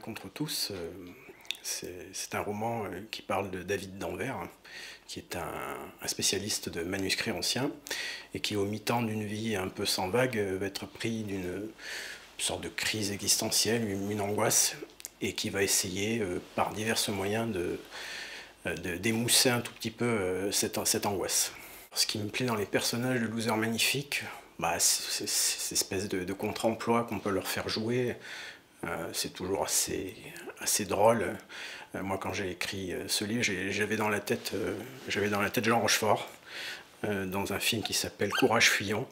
contre tous, c'est un roman qui parle de David d'Anvers, qui est un, spécialiste de manuscrits anciens, et qui, au mi-temps d'une vie un peu sans vague, va être pris d'une sorte de crise existentielle, une, angoisse, et qui va essayer, par divers moyens, de, d'émousser un tout petit peu cette, angoisse. Ce qui me plaît dans les personnages de Loser Magnifique, bah, c'est cette espèce de, contre-emploi qu'on peut leur faire jouer. Euh, c'est toujours assez, assez drôle. Euh, moi, quand j'ai écrit euh, ce livre, j'avais dans, la tête, dans la tête Jean Rochefort, dans un film qui s'appelle Courage Fuyant.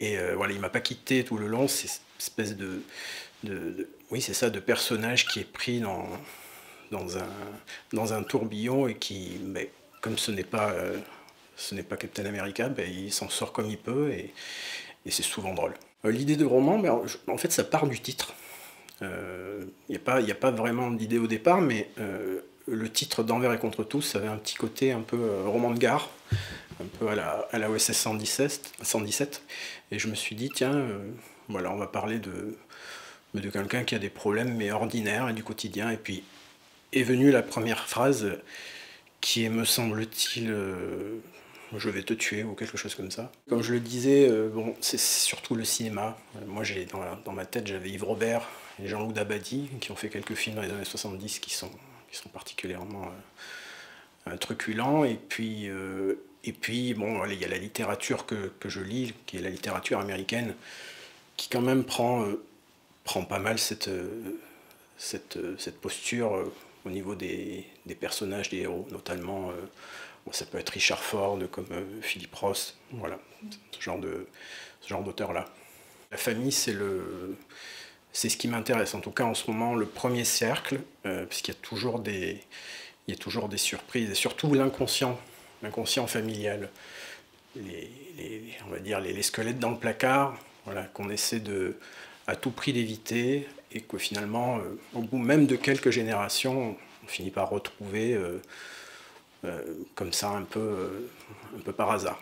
Et voilà, il m'a pas quitté tout le long. C'est espèce de, oui, c'est ça, de personnage qui est pris dans, dans, un, dans un tourbillon et qui, mais, comme ce n'est pas ce n'est pas Captain America, ben, il s'en sort comme il peut et, c'est souvent drôle. L'idée de roman, ben, en fait, ça part du titre. Il euh, n'y a, pas vraiment d'idée au départ, mais euh, le titre d'Envers et contre tous avait un petit côté un peu roman de gare, un peu à la, à la OSS 117, 117. Et je me suis dit, tiens, voilà, on va parler de, de quelqu'un qui a des problèmes, mais ordinaires et du quotidien. Et puis est venue la première phrase qui est, me semble-t-il, je vais te tuer ou quelque chose comme ça. Comme je le disais, euh, bon, c'est surtout le cinéma. Euh, moi, j'ai dans, ma tête, j'avais Yves Robert Jean-Loup Dabadi qui ont fait quelques films dans les années 70 qui sont, particulièrement euh, truculents. Et puis, et puis bon, il y a la littérature que, je lis, qui est la littérature américaine, qui quand même prend, pas mal cette, posture au niveau des, personnages, des héros, notamment ça peut être Richard Ford comme euh, Philippe Ross, voilà, ce genre de ce genre d'auteur-là. La famille, c'est le c'est ce qui m'intéresse, en tout cas en ce moment, le premier cercle, euh, puisqu'il y a toujours des il y a toujours des surprises, et surtout l'inconscient, l'inconscient familial, les, on va dire les, squelettes dans le placard, voilà, qu'on essaie de à tout prix d'éviter, et que finalement, euh, au bout même de quelques générations, on finit par retrouver euh, comme ça un peu, un peu par hasard.